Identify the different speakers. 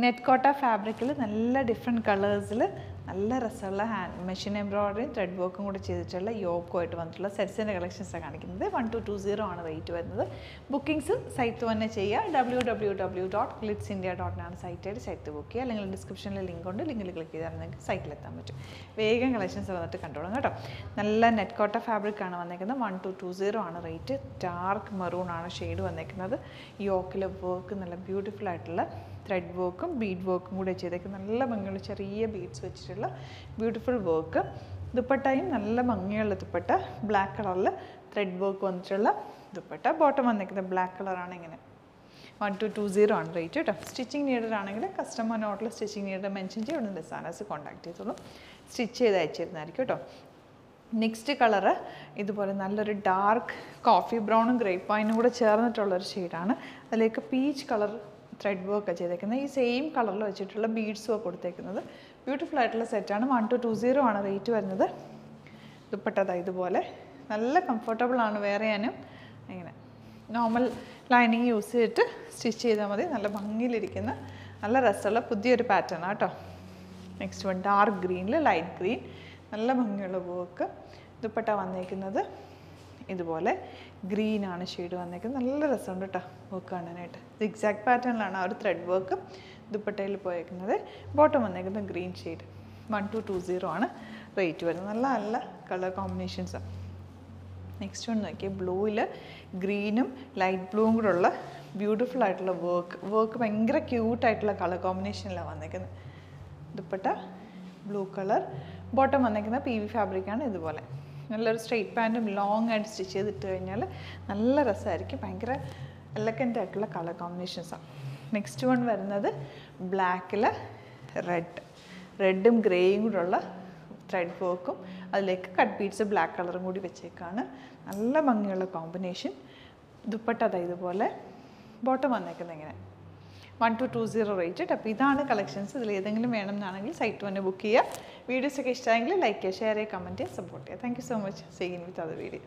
Speaker 1: Net കോട്ട ഫാബ്രിക്കിൽ നല്ല ഡിഫറെന്റ് കളേഴ്സിൽ നല്ല രസമുള്ള ഹാൻഡ് മെഷീൻ എംബ്രോയിഡറിയും ത്രെഡ് വർക്കും കൂടി ചെയ്തിട്ടുള്ള യോക്കുമായിട്ട് വന്നിട്ടുള്ള സെറ്റ്സിന്റെ കളക്ഷൻസാണ് കാണിക്കുന്നത്. വൺ ടു ടു സീറോ ആണ് റേറ്റ് വരുന്നത്. ബുക്കിംഗ്സ് സൈറ്റ് തന്നെ ചെയ്യുക W W W dot glitz India ഡോട്ടിനാണ് സൈറ്റായിട്ട് സൈറ്റ് ബുക്ക് ചെയ്യുക. അല്ലെങ്കിൽ ഡിസ്ക്രിപ്ഷനിൽ ലിങ്ക് ഉണ്ട്. ലിങ്കിൽ ക്ലിക്ക് ചെയ്താൽ നിങ്ങൾക്ക് സൈറ്റിലെത്താൻ പറ്റും. വേഗം കളക്ഷൻസ് വന്നിട്ട് കണ്ടോളാം കേട്ടോ. നല്ല നെറ്റ് കോട്ട ഫാബ്രിക് ആണ് വന്നേക്കുന്നത്. വൺ ടു ടു സീറോ ആണ് റേറ്റ് ഡാർക്ക് മെറൂൺ ആണ് ഷെയ്ഡ് വന്നേക്കുന്നത്. യോക്കിൽ വർക്ക് നല്ല ബ്യൂട്ടിഫുൾ ആയിട്ടുള്ള ത്രെഡ് വർക്കും ബീഡ് വർക്കും കൂടെ ചെയ്തേക്കും നല്ല ഭംഗിയുള്ള ചെറിയ ബീഡ്സ് വെച്ചിട്ടുള്ള ബ്യൂട്ടിഫുൾ വർക്ക് ദുപ്പട്ടയും നല്ല ഭംഗിയുള്ള ദുപ്പട്ട. ബ്ലാക്ക് കളറിൽ ത്രെഡ് വർക്ക് വന്നിട്ടുള്ള ദുപ്പട്ട. ബോട്ടം വന്നിരിക്കുന്നത് ബ്ലാക്ക് കളറാണ് ഇങ്ങനെ. വൺ ടു ടു സീറോ ആണ് റേറ്റ് കേട്ടോ സ്റ്റിച്ചിങ് നീഡഡ് ആണെങ്കിൽ കസ്റ്റമർ നോട്ടിൽ സ്റ്റിച്ചിങ് നീഡഡ് മെൻഷൻ ഇവിടെ ഡിസൈനേഴ്സ് കോൺടാക്ട് ചെയ്തോളൂ. സ്റ്റിച്ച് ചെയ്ത് അയച്ചിരുന്നായിരിക്കും കേട്ടോ നെക്സ്റ്റ് കളറ് ഇതുപോലെ നല്ലൊരു ഡാർക്ക് കോഫി ബ്രൗണും ഗ്രേപ്പ് വൈനും കൂടെ ചേർന്നിട്ടുള്ളൊരു ഷെയ്ഡാണ് അതിലേക്ക് പീച്ച് കളർ ത്രെഡ് വർക്ക് ചെയ്തേക്കുന്നത്. ഈ സെയിം കളറിൽ വെച്ചിട്ടുള്ള ബീഡ്സും ഒക്കെ കൊടുത്തേക്കുന്നത്. ബ്യൂട്ടിഫുൾ ആയിട്ടുള്ള സെറ്റാണ് വൺ ടു ടു സീറോ ആണ് റേറ്റ് വരുന്നത്. ദുപ്പട്ടത ഇതുപോലെ. നല്ല കംഫർട്ടബിൾ ആണ് വേറെ ഞാനും ഇങ്ങനെ നോർമൽ ലൈനിങ് യൂസ് ചെയ്തിട്ട് സ്റ്റിച്ച് ചെയ്താൽ മതി. നല്ല ഭംഗിയിലിരിക്കുന്ന നല്ല രസമുള്ള പുതിയൊരു പാറ്റേൺ കേട്ടോ നെക്സ്റ്റ് വൺ ഡാർക്ക് ഗ്രീനിൽ ലൈറ്റ് ഗ്രീൻ നല്ല ഭംഗിയുള്ള വർക്ക് ദുപ്പട്ട വന്നേക്കുന്നത്. ഇതുപോലെ ഗ്രീൻ ആണ് ഷെയ്ഡ് വന്നേക്കുന്നത്. നല്ല രസമുണ്ട് കേട്ടോ വർക്ക് കാണാനായിട്ട്. ഇത് എക്സാക്ട് പാറ്റേണിലാണ് ആ ഒരു ത്രെഡ് വർക്ക് ദുപ്പട്ടയിൽ പോയേക്കുന്നത്. ബോട്ടം വന്നേക്കുന്നത് green shade one two two zero ആണ് റേറ്റ് വരുന്നത്. നല്ല നല്ല കളർ കോമ്പിനേഷൻസാണ് നെക്സ്റ്റ് വൺ നോക്കിയാൽ ബ്ലൂവിൽ ഗ്രീനും ലൈറ്റ് ബ്ലൂവും കൂടെ ഉള്ള ബ്യൂട്ടിഫുൾ ആയിട്ടുള്ള വർക്ക് വർക്ക് ഭയങ്കര ക്യൂട്ടായിട്ടുള്ള കളർ കോമ്പിനേഷനിലാണ് വന്നേക്കുന്നത്. ദുപ്പട്ട ബ്ലൂ കളർ ബോട്ടം വന്നേക്കുന്ന പി വി ഫാബ്രിക്കാണ് ഇതുപോലെ. നല്ലൊരു സ്ട്രെയിറ്റ് പാന്റും ലോങ് ആയിട്ട് സ്റ്റിച്ച് ചെയ്തിട്ട് കഴിഞ്ഞാൽ നല്ല രസമായിരിക്കും. ഭയങ്കര എലക്കന്റ് ആയിട്ടുള്ള കളർ കോമ്പിനേഷൻസാണ് നെക്സ്റ്റ് വൺ വരുന്നത് ബ്ലാക്കിൽ റെഡ് റെഡും ഗ്രേയും കൂടെ ഉള്ള ത്രെഡ് വർക്കും അതിലേക്ക് കട്ട് ബീഡ്സ് ബ്ലാക്ക് കളറും കൂടി വെച്ചേക്കാണ്. നല്ല ഭംഗിയുള്ള കോമ്പിനേഷൻ ദുപ്പട്ട അതാ ഇതുപോലെ ബോട്ടം വന്നേക്കുന്നത് ഇങ്ങനെ. One two two zero rate അപ്പോൾ ഇതാണ് കളക്ഷൻസ് ഇതിൽ ഏതെങ്കിലും വേണം എന്നാണെങ്കിൽ സൈറ്റ് വന്ന് ബുക്ക് ചെയ്യുക വീഡിയോസൊക്കെ ഇഷ്ടമായെങ്കിൽ ലൈക്ക് ചെയ്യുക ഷെയർ ചെയ്യുക കമന്റ് ചെയ്യുക സപ്പോർട്ട് ചെയ്യുക. Thank you so much Zain with അത് വീഡിയോ